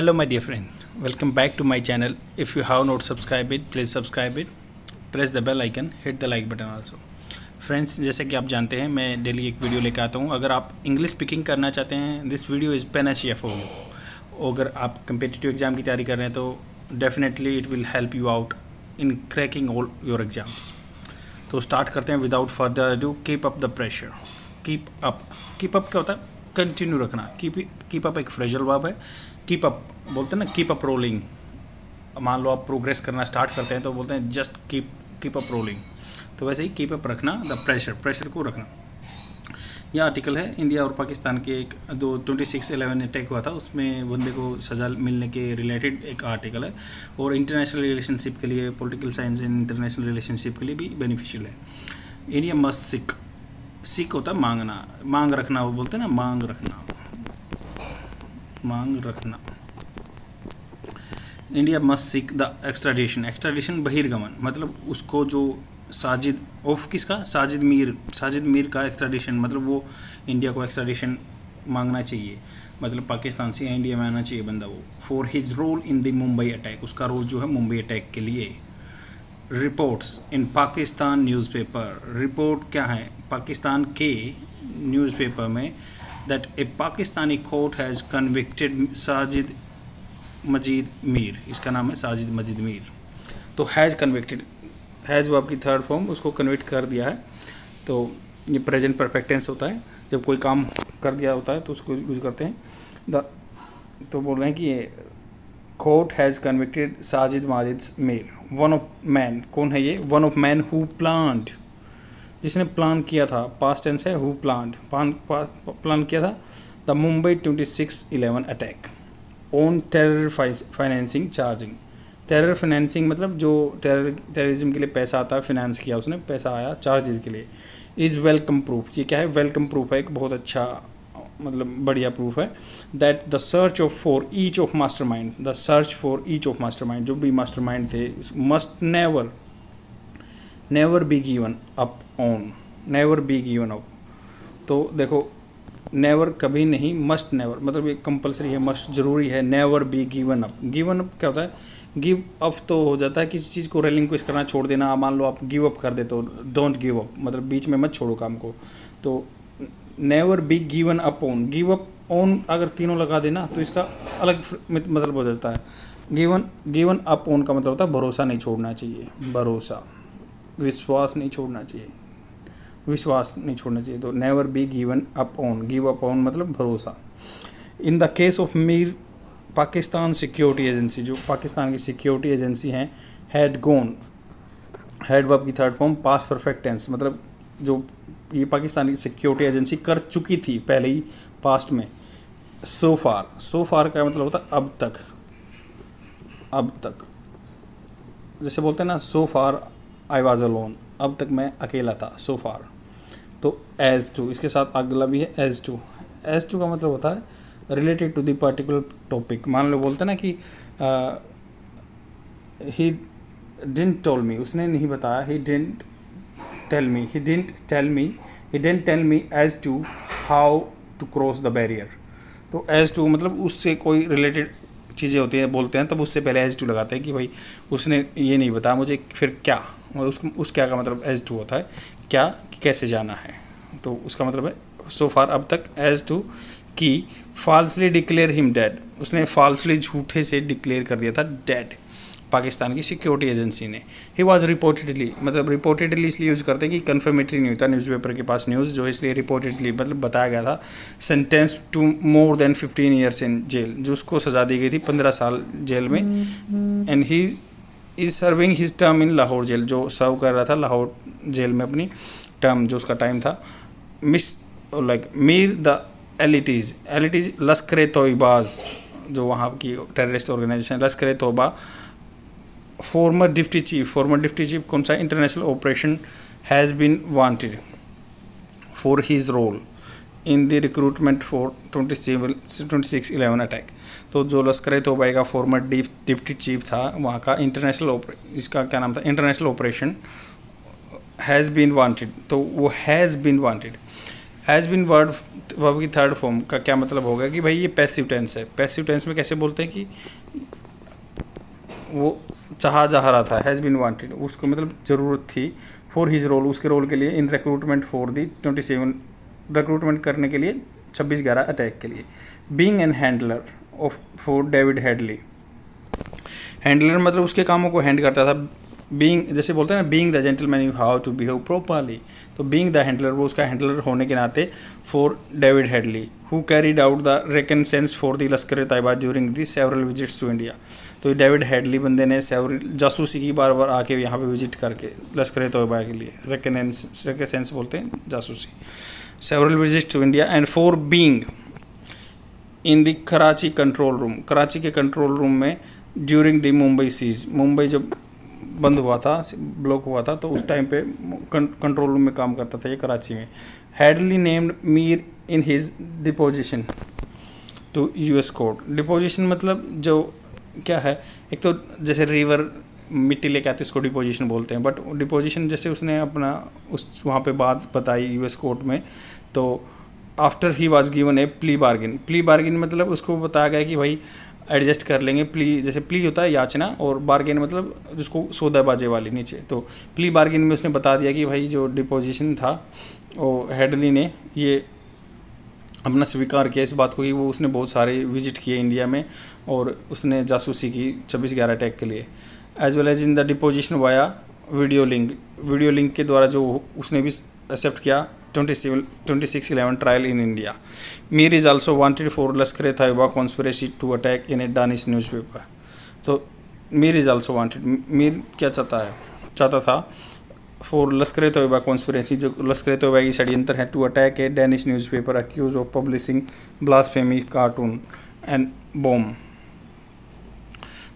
hello, my dear friend. Welcome back to my channel. If you have not subscribed it, please subscribe it. Press the bell icon. Hit the like button also. Friends जैसे कि आप जानते हैं, मैं daily एक video लेकर आता हूँ। अगर आप इंग्लिश स्पीकिंग करना चाहते हैं this video is pen H F अगर आप कम्पिटिटिव एग्ज़ाम की तैयारी कर रहे हैं तो definitely it will help you out in cracking all your exams तो स्टार्ट करते हैं without further do keep up the pressure keep up keep up क्या होता है? कंटिन्यू रखना। कीप कीप अप एक फ्रेजल वर्ब है। कीप अप बोलते हैं ना कीप अप रोलिंग मान लो आप प्रोग्रेस करना स्टार्ट करते हैं तो बोलते हैं just keep keep up rolling तो वैसे ही कीप अप रखना द प्रेशर प्रेशर को रखना। यह आर्टिकल है इंडिया और पाकिस्तान के एक, दो ट्वेंटी सिक्स एलेवन अटैक हुआ था। उसमें बंदे को सजा मिलने के रिलेटेड एक आर्टिकल है। और इंटरनेशनल रिलेशनशिप के लिए political science and international relationship के लिए भी बेनिफिशियल है। इंडिया मस्ट सिक सिक होता मांगना। मांग रखना, वो बोलते हैं ना, मांग रखना। मांग रखना। India must seek the extradition extradition बहिर्गमन। मतलब उसको जो साजिद ऑफ़ किसका? साजिद मीर। साजिद मीर का एक्स्ट्राडिशन मतलब वो इंडिया को एक्स्ट्राडिशन मांगना चाहिए। मतलब पाकिस्तान से इंडिया में आना चाहिए बंदा वो। For his role in the Mumbai attack उसका रोल जो है मुंबई अटैक के लिए। Reports in Pakistan newspaper report क्या है? पाकिस्तान के न्यूज़पेपर में that a Pakistani court has convicted Sajid Majid Mir इसका नाम है साजिद मजीद मीर तो हैज़ कन्विक्टेड हैज़ वो आपकी थर्ड फॉर्म उसको कन्विक्ट कर दिया है। तो ये प्रेजेंट परफेक्ट टेंस होता है। जब कोई काम कर दिया होता है तो उसको यूज़ करते हैं। द तो बोल रहे हैं कि court has convicted Sajid Majid Mir one of man कौन है ये? One of man who plant जिसने प्लान किया था पास्ट टेंस है हु प्लान प्लान किया था the Mumbai twenty six eleven attack on terror financing charging terror financing मतलब जो टेरर टेररिज्म के लिए पैसा आता है फाइनेंस किया उसने, पैसा आया चार्जेस के लिए. इज़ वेलकम प्रूफ ये क्या है? वेलकम प्रूफ है, एक बहुत अच्छा मतलब बढ़िया प्रूफ है. That the search of for each of master mind the search for each of master mind जो भी मास्टर माइंड थे must never never be given up on never be given up तो देखो नेवर कभी नहीं must never मतलब ये compulsory है मस्ट ज़रूरी है never be given up given up क्या होता है? गिव अप तो हो जाता है, किसी चीज़ को रेलिंक्विश करना छोड़ देना, मान लो आप गिव अप कर दे तो डोंट गिव अप मतलब बीच में मत छोड़ो काम को. तो never be given up on give up on अगर तीनों लगा देना तो इसका अलग मतलब हो जाता है. गिवन गिवन अप ऑन का मतलब होता है, भरोसा नहीं छोड़ना चाहिए. भरोसा. विश्वास नहीं छोड़ना चाहिए. विश्वास नहीं छोड़ना चाहिए। तो never be given up on give up on मतलब भरोसा। In the case of Mir Pakistan security agency जो पाकिस्तान की सिक्योरिटी एजेंसी हैं हैड गोन हैड वर्ब की third form past perfect tense मतलब जो ये पाकिस्तान की सिक्योरिटी एजेंसी कर चुकी थी पहले ही पास्ट में। सो फार सो फार का मतलब होता अब तक। अब तक। जैसे बोलते हैं ना सो फार आई वॉज़ अ लोन अब तक मैं अकेला था सो फार तो एज टू इसके साथ अगला भी है एज टू एज टू का मतलब होता है related to the particular topic मान लो बोलते ना कि ही डिंट टोल मी उसने नहीं बताया he didn't tell me he didn't tell me he didn't tell me as to how to cross the barrier तो एज टू मतलब उससे कोई रिलेटेड चीज़ें होती हैं, बोलते हैं, तब उससे पहले एज टू लगाते हैं कि भाई, उसने ये नहीं बताया मुझे फिर क्या? उस उस क्या का मतलब एज टू होता है? क्या कैसे जाना है? तो उसका मतलब है सो फार अब तक एज टू कि फॉल्सली डिक्लेयर हिम डेड उसने फॉल्सली झूठे से डिक्लेयर कर दिया था डेड पाकिस्तान की सिक्योरिटी एजेंसी ने। ही वॉज़ रिपोर्टेडली मतलब रिपोर्टेडली इसलिए यूज़ करते हैं कि कन्फर्मेटरी नहीं होता न्यूज़पेपर के पास न्यूज़ जो इसलिए रिपोर्टेडली मतलब बताया गया था sentence to more than fifteen years in jail जो उसको सजा दी गई थी पंद्रह साल जेल में। And he is serving his term in Lahore jail जो सर्व कर रहा था लाहौर जेल में अपनी टर्म जो उसका टाइम था। मिस लाइक मीर द एलिटीज़ एलिटीज़ लश्कर तोयबाज जो वहाँ की terrorist organization Lashkar Taiba former deputy chief former deputy chief कौन सा international operation has been wanted for his role in the recruitment for twenty seven twenty six eleven attack तो जो लश्कर तोबाई का फॉर्मर डिप्टी चीफ था, वहाँ का international इसका क्या नाम था? International operation has been wanted तो वो has been wanted has been word verb की थर्ड फॉर्म का क्या मतलब होगा कि भाई ये पैसिव टेंस है। पैसिव टेंस में कैसे बोलते हैं कि वो चाहा जा रहा था हैज़ बिन वांटेड उसको मतलब ज़रूरत थी फॉर हिज रोल उसके रोल के लिए in recruitment for the twenty seven recruitment करने के लिए छब्बीस ग्यारह अटैक के लिए. Being an handler of for David Headley handler मतलब उसके कामों को हैंड करता था। बींग जैसे बोलते हैं ना being the gentleman you how to behave properly तो बींग द हैंडलर वो उसका हैंडलर होने के नाते for David Headley who carried out the reconnaissance for the Lashkar Taiba during the several visits to India तो डेविड हेडली बंदे ने several जासूसी की बार बार आके यहाँ पे विज़िट करके लश्कर तैयबा के लिए रेकनेंस रेकसेंस बोलते हैं, जासूसी। Several visit to India and for being in the Karachi control room Karachi के कंट्रोल रूम में during the Mumbai siege Mumbai जब बंद हुआ था ब्लॉक हुआ था तो उस टाइम पे कंट्रोल रूम में काम करता था ये कराची में। Headley named Mir in his deposition to US court deposition मतलब जो क्या है, एक तो जैसे रिवर मिट्टी लेके आते इसको डिपोजिशन बोलते हैं। बट डिपोजिशन जैसे उसने अपना उस, वहाँ पे बात बताई यूएस कोर्ट में तो after he was given a plea bargain plea bargain मतलब उसको बताया गया कि भाई एडजस्ट कर लेंगे प्ली जैसे प्ली होता है याचना, और बार्गेन मतलब जिसको सौदाबाजे वाली नीचे। तो प्ली बार्गेन में उसने बता दिया कि भाई जो डिपोजिशन था वो हेडली ने ये अपना स्वीकार किया इस बात को कि वो उसने बहुत सारे विज़िट किए इंडिया में, और उसने जासूसी की छब्बीस ग्यारह अटैक के लिए। As well as in the deposition via video link video link के द्वारा जो उसने भी एक्सेप्ट किया 27 2611 trial in India. Mir is also wanted for Lashkar-e-Taiba conspiracy to attack in a Danish newspaper. तो Mir is also wanted Mir क्या चाहता है चाहता था फॉर लश्कर तोयबा कॉन्स्परेंसी जो लश्कर तोयबा की षडयंत्र है to attack a Danish newspaper accuse of publishing blasphemy cartoon and bomb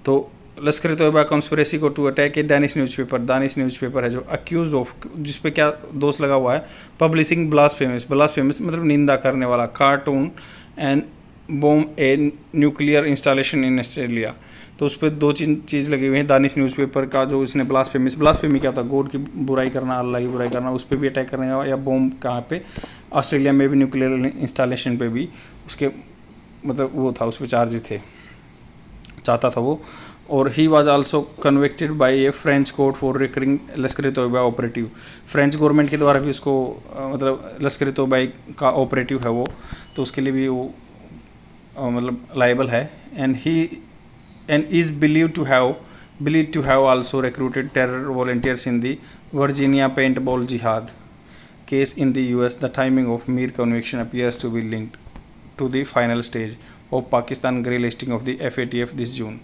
तो लश्कर तोयबा कॉन्स्परेसी को to attack a Danish newspaper Danish newspaper है जो अक्यूज ऑफ़ जिस पे क्या दोष लगा हुआ है? Publishing blasphemous blasphemous मतलब निंदा करने वाला cartoon and bomb a nuclear installation in Australia तो उस पर दो चीज़ लगी हुई है दानिश न्यूज़पेपर का जो इसने ब्लास्ट फ़ेमस ब्लास्ट फेमी क्या था? गोड की बुराई करना, अल्लाह की बुराई करना उस पर भी अटैक करने या बोम कहाँ पे? ऑस्ट्रेलिया में भी न्यूक्लियर इंस्टॉलेशन पे भी उसके मतलब वो था, उस पर चार्जेस थे। चाहता था वो। और he was also convicted by a French court for recruiting Lashkar Taiba operative French government के द्वारा भी उसको मतलब लश्कर तोयबा का ऑपरेटिव है वो तो उसके लिए भी वो मतलब लाइबल है. And he and is believe to have believe to have also recruited terror volunteers in the Virginia paint ball jihad case in the US the timing of Mir conviction appears to be linked to the final stage of Pakistan grey listing of the F A T F this June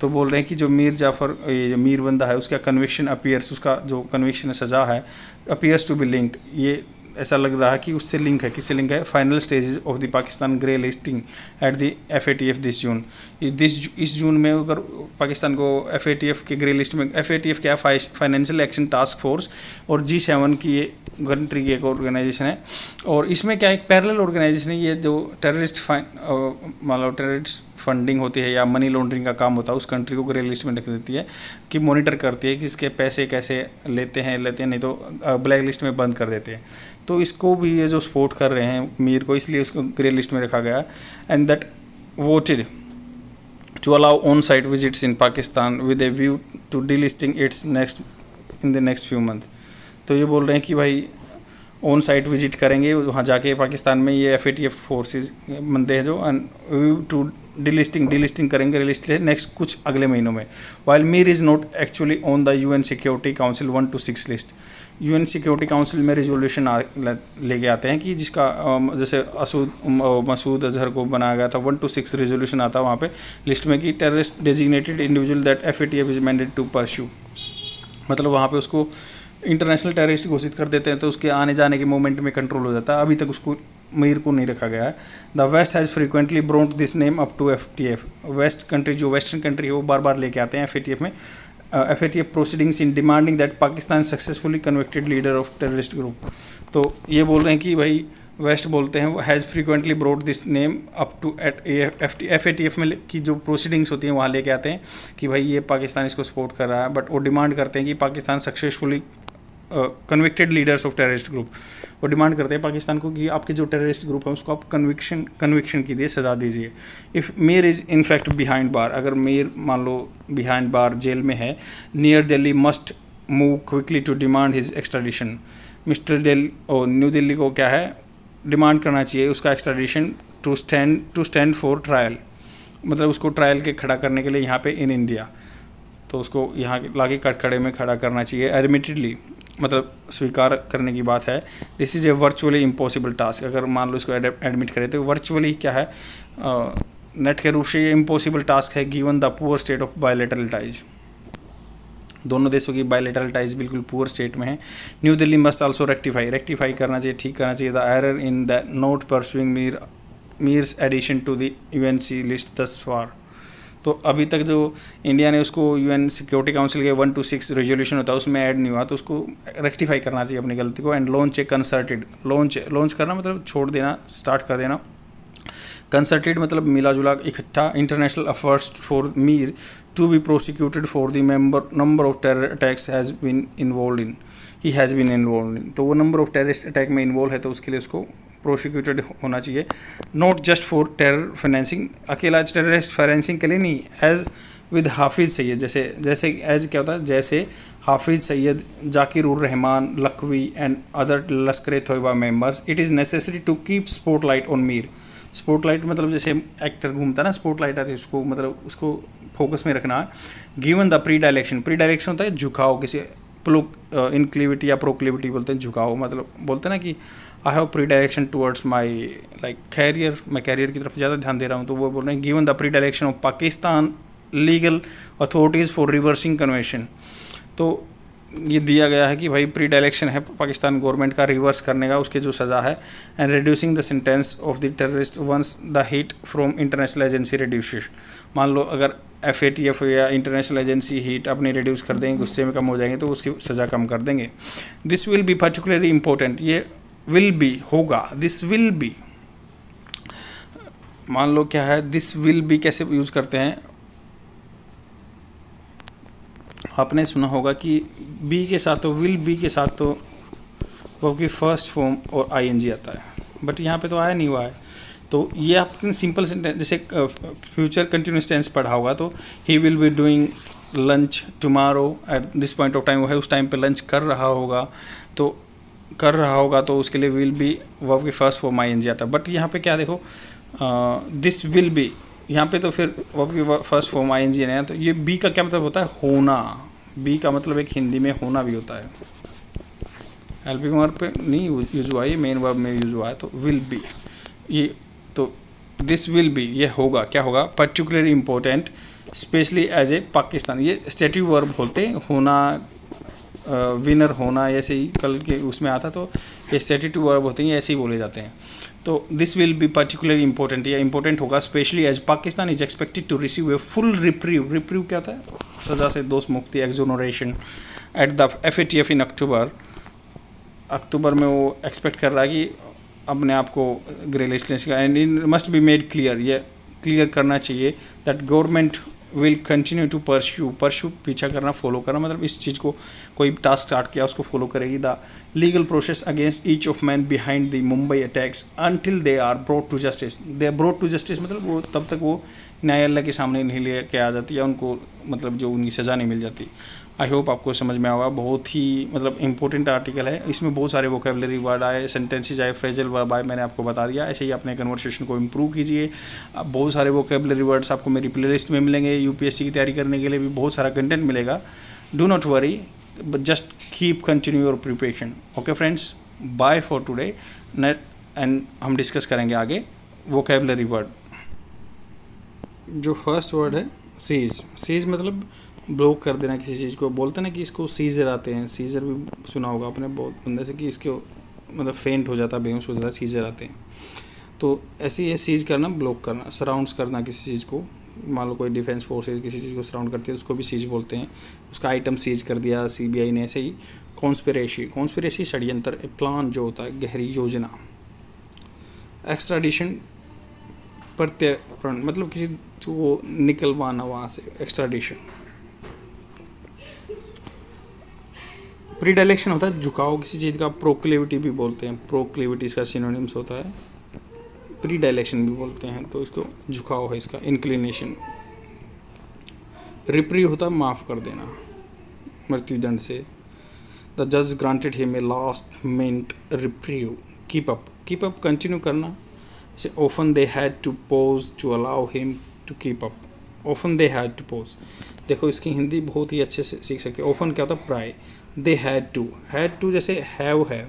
तो बोल रहे हैं कि जो मीर जाफ़र, ये मीर बंदा है, उसका कन्विक्शन अपीयर्स उसका जो कन्विक्शन सज़ा है अपीयर्स टू बी लिंक्ड ये ऐसा लग रहा है कि उससे लिंक है, किससे लिंक है? Final stages of the Pakistan grey listing at the F A T F this June this इस जून में अगर पाकिस्तान को एफ़ ए टी एफ़ के ग्रे लिस्ट में एफ़ ए टी एफ़ क्या फाइनेंशियल एक्शन टास्क फोर्स और G seven की ये कंट्री की एक ऑर्गेनाइजेशन है. और इसमें क्या एक पैरेलल ऑर्गेनाइजेशन है? ये जो टेररिस्ट फाइन मान लो टेररिस्ट फंडिंग होती है या मनी लॉन्ड्रिंग का काम होता है, उस कंट्री को ग्रे लिस्ट में रख देती है कि मॉनिटर करती है कि इसके पैसे कैसे लेते हैं लेते हैं, नहीं तो ब्लैक लिस्ट में बंद कर देते हैं। तो इसको भी ये जो सपोर्ट कर रहे हैं मीर को, इसलिए इसको ग्रे लिस्ट में रखा गया। And that voted to allow on site visits in Pakistan with a view to delisting it's next in the next few month तो ये बोल रहे हैं कि भाई ऑन साइट विज़िट करेंगे, वहाँ जाके पाकिस्तान में ये F A T F forces बनते हैं जो टू डिलिस्टिंग डिलिस्टिंग करेंगे रिलिस्ट नेक्स्ट कुछ अगले महीनों में। While Mir is not actually on the U N security council one two six list U N security council में रेजोल्यूशन लेके आते हैं कि जिसका जैसे असूद मसूद अजहर को बनाया गया था वन टू सिक्स रेजोल्यूशन आता है वहाँ पे लिस्ट में कि terrorist designated individual that F A T F is mandated to pursue मतलब वहाँ पे उसको इंटरनेशनल टेररिस्ट घोषित कर देते हैं तो उसके आने जाने के मोमेंट में कंट्रोल हो जाता है। अभी तक उसको मीर को नहीं रखा गया है। The west has frequently brought this name up to F T F west country जो वेस्टर्न कंट्री है, वो बार बार लेके आते हैं एफ़ ए टी एफ़ में। F A T F proceedings in demanding that Pakistan successfully convicted leader of terrorist group तो ये बोल रहे हैं कि भाई वेस्ट बोलते हैं वो has frequently brought this name up to at F T F A T F में की जो प्रोसीडिंग्स होती हैं, वहाँ लेके आते हैं कि भाई, ये पाकिस्तान इसको सपोर्ट कर रहा है। बट वो डिमांड करते हैं कि Pakistan successfully convicted leaders of terrorist group वो डिमांड करते हैं पाकिस्तान को कि आपके जो टेररिस्ट ग्रुप है, उसको आप कन्विक्शन कन्विक्शन की दिए सज़ा दीजिए। If Mir is in fact behind bar अगर मीर मान लो बिहाइंड बार जेल में है near Delhi must move quickly to demand his extradition mister Delhi और न्यू दिल्ली को क्या है? डिमांड करना चाहिए उसका extradition to stand to stand for trial मतलब उसको ट्रायल के खड़ा करने के लिए यहाँ पे इन इंडिया तो उसको यहाँ लागे कटखड़े में खड़ा करना चाहिए एडमिटेडली मतलब स्वीकार करने की बात है। This is a virtually impossible task अगर मान लो इसको एडमिट करें तो वर्चुअली क्या है? नेट के रूप से ये इम्पॉसिबल टास्क है given the poor state of bilateral ties दोनों देशों की बायोलेटरल टाइज बिल्कुल पुअर स्टेट में है। New Delhi must also rectify rectify करना चाहिए, ठीक करना चाहिए। The error in the not pursuing Mir Mir's addition to the UNC list thus far तो अभी तक जो इंडिया ने उसको यूएन सिक्योरिटी काउंसिल के वन टू सिक्स रेजोल्यूशन होता है, उसमें ऐड नहीं हुआ तो उसको रेक्टिफाई करना चाहिए अपनी गलती को and launch a concerted launch launch करना मतलब छोड़ देना स्टार्ट कर देना। कंसर्टेड मतलब मिला जुला इकट्ठा international efforts for Mir to be prosecuted for the member number of terror attacks has been involve in he has been involve in तो वो नंबर ऑफ़ टेररिस्ट अटैक में इन्वॉल्व है तो उसके लिए उसको प्रोसिक्यूटेड होना चाहिए। Not just for terror financing अकेला टेररिस्ट फाइनेंसिंग के लिए नहीं एज विद हाफिज़ सैयद, जैसे जैसे एज क्या होता है, जैसे Hafiz Saeed, Zakir ur Rahman, Lakhvi and other Lashkar Taiba members it is necessary to keep spotlight on Mir spotlight मतलब जैसे एक्टर घूमता है ना स्पोर्ट लाइट आती है, उसको मतलब उसको फोकस में रखना। Given the pre direction pre direction होता है, झुकाव, किसी प्लो इनक्लिविटी या प्रोक्लिविटी बोलते हैं, झुकाव मतलब बोलते हैं ना कि I have predilection towards my like career मैं कैरियर की तरफ़ ज़्यादा ध्यान दे रहा हूँ तो वो बोल रहे हैं given the predilection of Pakistan legal authorities for reversing conviction तो ये दिया गया है कि भाई प्री डायरेक्शन है पाकिस्तान गवर्नमेंट का रिवर्स करने का, उसके जो सज़ा है and reducing the sentence of the terrorist once the heat from international agency reduce मान लो अगर एफ़ ए टी एफ़ या इंटरनेशनल एजेंसी हीट अपनी रिड्यूस कर देंगे, गुस्से में कम हो जाएँगे तो उसकी सज़ा कम कर देंगे। This will be particularly important ये विल बी होगा। दिस विल बी मान लो क्या है दिस विल बी कैसे यूज़ करते हैं? आपने सुना होगा कि बी के साथ तो विल बी के साथ तो वो की फ़र्स्ट फॉर्म और आई एन जी आता है। बट यहाँ पे तो आया नहीं हुआ है। तो ये आपने सिंपल सेंटेंस जैसे फ्यूचर कंटिन्यूस टेंस पढ़ा होगा तो he will be doing lunch tomorrow at this point of time वो है, उस टाइम पे लंच कर रहा होगा तो कर रहा होगा तो उसके लिए विल बी वर्ब की first form I N G आता बट यहाँ पे क्या देखो दिस विल बी यहाँ पे तो फिर वर्ब की first form I N G है तो ये बी का क्या मतलब होता है? होना। बी का मतलब एक हिंदी में होना भी होता है। हेल्पिंग वर्ब पे नहीं यूज़ हुआ, ये मेन वर्ब में यूज़ हुआ है तो विल बी ये तो दिस विल बी ये होगा, क्या होगा? Particularly important specially as a Pakistan ये स्टेटिव वर्ब बोलते होना विनर होना, ऐसे ही कल के उसमें आता तो ये स्टेटिव वर्ब होते हैं, ऐसे ही बोले जाते हैं। तो this will be particularly important या इंपॉर्टेंट होगा specially as Pakistan is expected to receive a full reprieve reprieve क्या था सज़ा से दोस्त मुक्ति exoneration at the F A T F in October October में वो एक्सपेक्ट कर रहा है कि अपने आप को ग्रे लिस्ट का end in must be made clear ये क्लियर करना चाहिए that government will continue to pursue pursue पीछा करना फॉलो करना मतलब इस चीज़ को कोई टास्क स्टार्ट किया, उसको फॉलो करेगी। The legal process against each of man behind the Mumbai attacks until they are brought to justice they are brought to justice मतलब वो तब तक वो न्यायालय के सामने नहीं ले के आ जाती या उनको मतलब जो उनकी सज़ा नहीं मिल जाती। आई होप आपको समझ में आएगा बहुत ही मतलब इंपॉर्टेंट आर्टिकल है। इसमें बहुत सारे वोकेबलरी वर्ड आए सेंटेंसेज आए फ्रेजल वर्ब आए, मैंने आपको बता दिया। ऐसे ही अपने कन्वर्सेशन को इम्प्रूव कीजिए। बहुत सारे वोकेबलरी वर्ड्स आपको मेरी प्ले लिस्ट में मिलेंगे। यूपीएससी की तैयारी करने के लिए भी बहुत सारा कंटेंट मिलेगा। Do not worry just keep continue your preparation okay friends bye for today net and हम डिस्कस करेंगे आगे वोकेबलरी वर्ड जो फ़र्स्ट वर्ड है सीज सीज मतलब ब्लॉक कर देना किसी चीज़ को। बोलते ना कि इसको सीजर आते हैं। सीजर भी सुना होगा आपने बहुत बंदे से कि इसके मतलब फेंट हो जाता, बेहोश हो जाता सीजर आते हैं। तो ऐसे ही सीज करना ब्लॉक करना सराउंड्स करना किसी चीज़ को। मान लो कोई डिफेंस फोर्सेज किसी चीज़ को सराउंड करती है, उसको भी सीज बोलते हैं। उसका आइटम सीज कर दिया सीबीआई ने ऐसे ही। कॉन्स्पिरेसी कॉन्स्पिरेसी षडयंत्र प्लान जो होता है, गहरी योजना। एक्स्ट्राडिशन प्रत्यर्पण मतलब किसी को निकलवाना वहाँ से एक्स्ट्राडिशन प्रीडायलेक्शन होता है, झुकाव, किसी चीज़ का प्रोक्लेविटी भी बोलते हैं। प्रोक्लेविटी इसका सिनोनिम्स होता है। प्रीडायलेक्शन भी बोलते हैं तो इसको झुकाव है इसका इंक्लिनेशन रिप्री होता है, माफ़ कर देना, मृत्युदंड से। द जज granted him a last minute reprieve keep up keep up continue करना। जैसे often they had to pause to allow him to keep up often they had to pause देखो, इसकी हिंदी बहुत ही अच्छे से सीख सकते हैं। ओफन क्या होता है? प्राय they had to had to जैसे हैव है।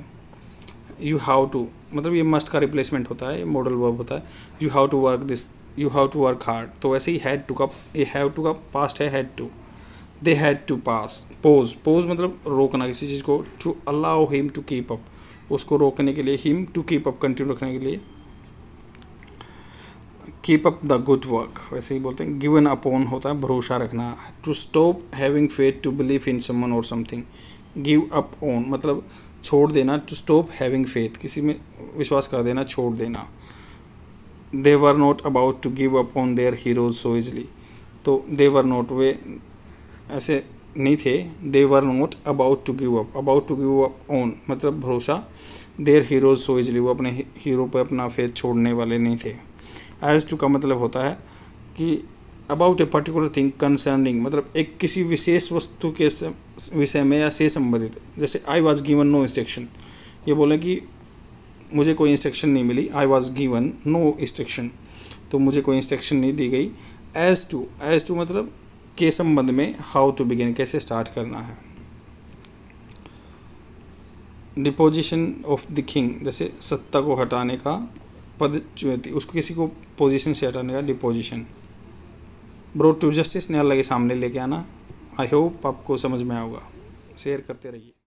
यू हाउ टू मतलब ये मस्ट का रिप्लेसमेंट होता है मॉडल वर्ब होता है। You have to work this you have to work hard तो वैसे ही हैड टू का, ये हैव टू का पास्ट है had to they had to pass pause pause मतलब रोकना, किसी चीज़ को to allow him to keep up उसको रोकने के लिए him to keep up continue रखने के लिए keep up the good work वैसे ही बोलते हैं गिवन अपॉन होता है, भरोसा रखना। To stop having faith to believe in someone और समथिंग गिव अप ऑन मतलब छोड़ देना टू स्टॉप हैविंग फेथ किसी में विश्वास कर देना, छोड़ देना। They were not about to give up on their heroes so easily तो दे वर नॉट वे ऐसे नहीं थे। They were not about to give up about to give up on मतलब भरोसा देयर हीरोज सो इजली वो अपने hero पर अपना फेथ छोड़ने वाले नहीं थे। एज टू का मतलब होता है कि about a particular thing concerning मतलब एक किसी विशेष वस्तु के विषय में या से संबंधित, जैसे I was given no instruction ये बोले कि मुझे कोई इंस्ट्रक्शन नहीं मिली I was given no instruction तो मुझे कोई इंस्ट्रक्शन नहीं दी गई। एज टू एज टू मतलब के संबंध में हाउ टू बिगिन कैसे स्टार्ट करना है। डिपोजिशन ऑफ़ द किंग जैसे सत्ता को हटाने का पद उसको किसी को पोजीशन से हटाने का डिपोजिशन ब्रोड टू जस्टिस न्यायालय के सामने लेके आना। आई होप आपको समझ में आऊगा। शेयर करते रहिए।